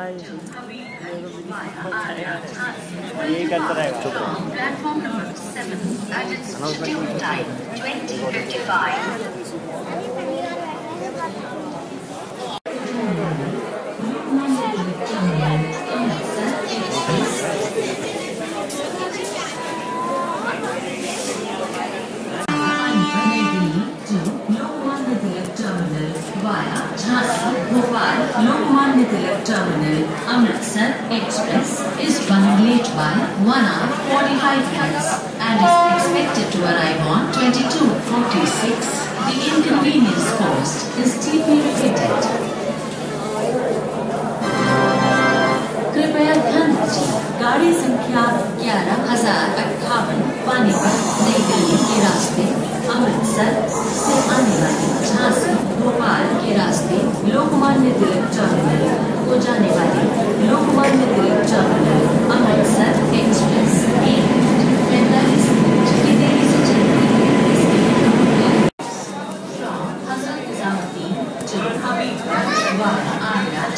Platform number seven, at its due time, 2055. terminal, Amritsar Express is running late by 1 hour 45 minutes and is expected to arrive on 22.40.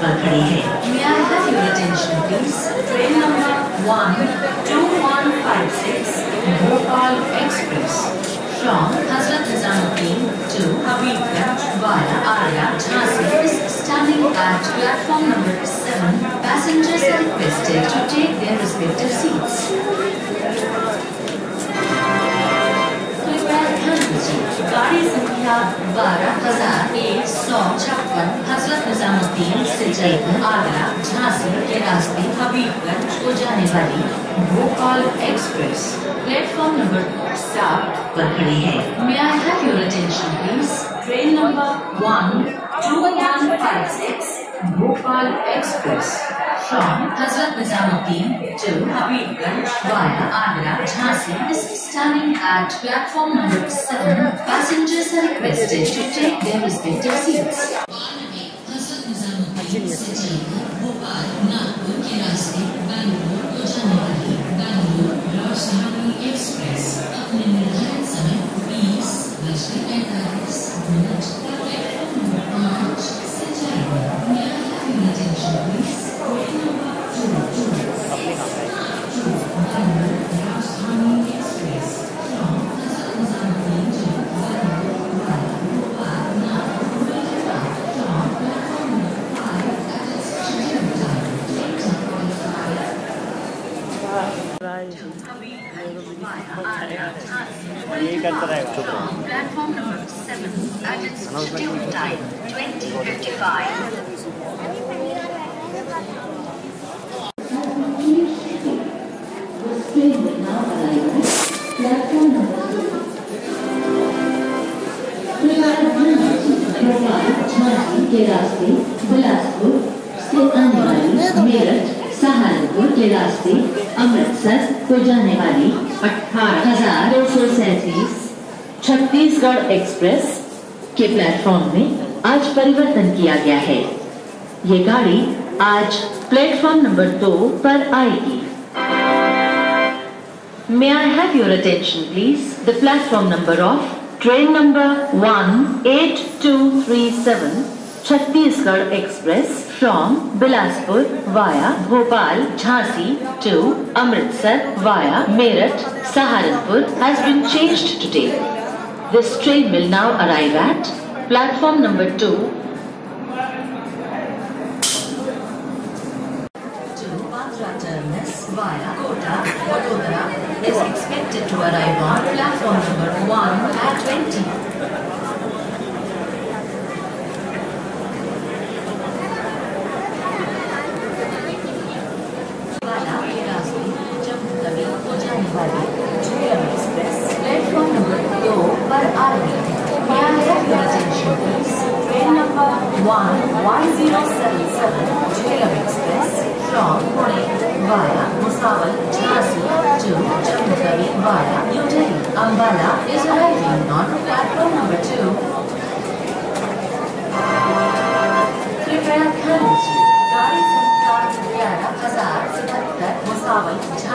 May I have your attention please? Train number 12156 Bhopal Express from Hazrat Nizamuddin to Habibganj via Arya Jhansi is standing at platform number 7. Passengers are requested to take their respective seats. Prepare hands. Gaadi lakh बारह हजार एक सौ छप्पन हजरत निजामुद्दीन से चलकर आगरा झांसी के रास्ते हबीबगंज को जाने वाली भोपाल एक्सप्रेस प्लेटफॉर्म नंबर सात पर खड़ी है मैं I have your attention please train number one two one five six Bhopal Express from Hazrat Nizamuddin to Habibganj via Agra, Jhansi is standing at platform number 7. Passengers are requested to take their respective seats. Express अपने निर्धारित समय बीस बजकर पैंतालीस minute के रास्ते बिलासपुर से आने वाली मेरठ सहारनपुर के रास्ते अमृतसर को तो जाने वाली अठारह हजार दो सौ सैतीस छत्तीसगढ़ एक्सप्रेस के प्लेटफॉर्म में आज परिवर्तन किया गया है ये गाड़ी आज प्लेटफॉर्म नंबर दो तो पर आएगी attention please the platform number of train number one eight two three seven Chhattisgarh Express from Bilaspur via Bhopal, Jhansi to Amritsar via Meerut, Saharanpur has been changed today. This train will now arrive at platform number 2 via Kota, Kota is expected to arrive on platform number 1 at 20.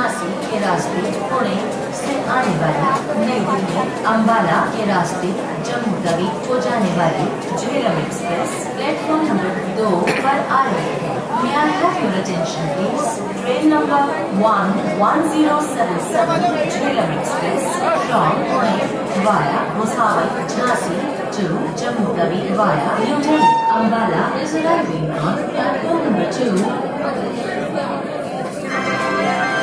Varanasi के रास्ते पुणे से आने वाली नई दिल्ली अम्बाला के रास्ते जम्मू तवी को जाने वाली झेलम एक्सप्रेस प्लेटफॉर्म नंबर दो पर आ रही हैं please train number one one zero seven seven Jhelum express from Pune via Bhusawal Jhansi to Jammu Tawi via new Ambala is arriving on platform number two Yeah.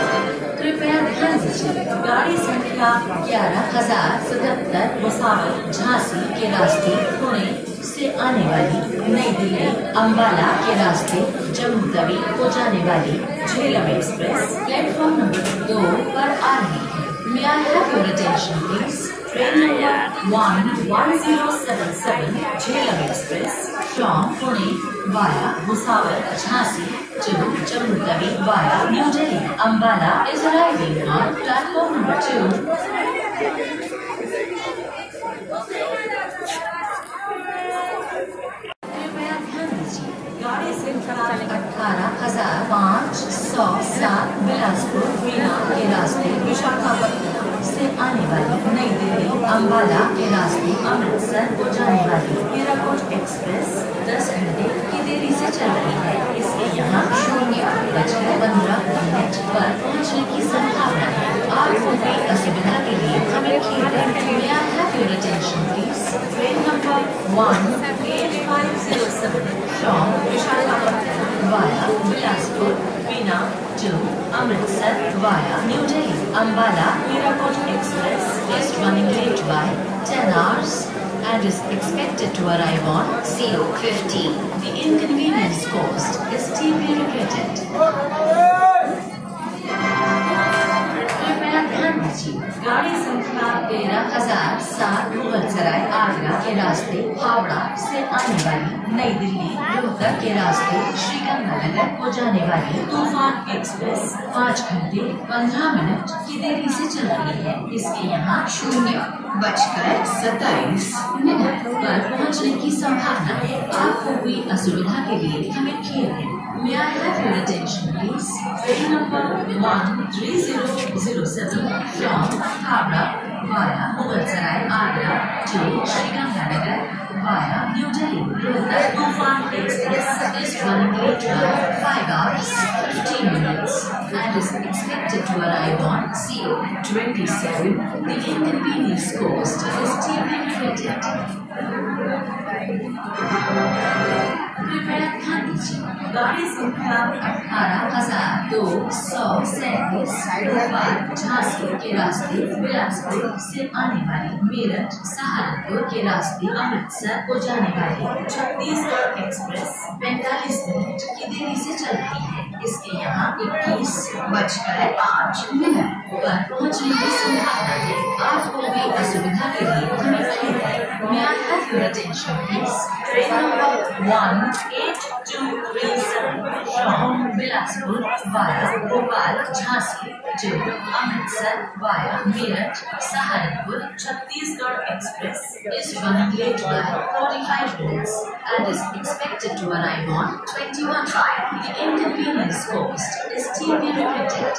कृपया ध्यान दीजिए गाड़ी संख्या ग्यारह हजार सतहत्तर मुसाफिर झांसी के रास्ते पुणे से आने वाली नई दिल्ली अम्बाला के रास्ते जम्मू तवी को जाने वाली झेलम एक्सप्रेस प्लेटफॉर्म नंबर दो पर आ रही है may please 11077 Jhelum Express from Pune via Bhusawar, Jhansi to Jammu Tawi via New Delhi, Ambala is arriving on platform number 2. हजार पाँच सौ सात बिलासपुर बीना के रास्ते विशाखापट्टनम से आने वाली नई दिल्ली अम्बाला के रास्ते अमृतसर को जाने वाली हीराकोट एक्सप्रेस दस घंटे की देरी से चल रही है इसके यहाँ शून्य बजकर पंद्रह मिनट पर पहुँचने की संभावना है आपको भी असुविधा के लिए हमें खीर your train number one Ambala-Hirakud Express is running late by 10 hours and is expected to arrive on CO15. The inconvenience caused is deeply regretted. Karachi गाड़ी संख्या तेरह हजार सात मुगलसराय आगरा के रास्ते हावड़ा से आने वाली नई दिल्ली रोहतक के रास्ते श्रीगंगानगर को जाने वाली तूफान एक्सप्रेस पाँच घंटे पंद्रह मिनट की देरी से चल रही है इसके यहाँ शून्य बजकर सत्ताईस मिनट पर पहुँचने की संभावना है आपको हुई असुविधा के लिए हमें खेल है May I have your attention, please? Train number 13007 from Habra via Mughalsarai Agra to Srikanganagara via New Delhi. The Tufan Express is running late by 5 hours 15 minutes and is expected to arrive on CO 27 The inconvenience caused is deeply regretted. कृपया दीजिए गाड़ी संख्या अठारह हजार दो सौ सैतीस भोपाल झांसी के रास्ते बिलासपुर से आने वाली मेरठ सहारनपुर के रास्ते अमृतसर को जाने वाली छत्तीसगढ़ एक्सप्रेस पैंतालीस मिनट की देरी से चल रही है इसके यहाँ इक्कीस बजकर पाँच मिनट पर पहुँचने की संभावना है आपको भी असुविधा के लिए हमें train number one eight to Wilson from Bilaspur via Bhopal, Jhansi to Amritsar via Meerut, Saharanpur, Chhattisgarh Express is running late by 45 minutes and is expected to arrive on 21 5. The inconvenience caused is to be repeated.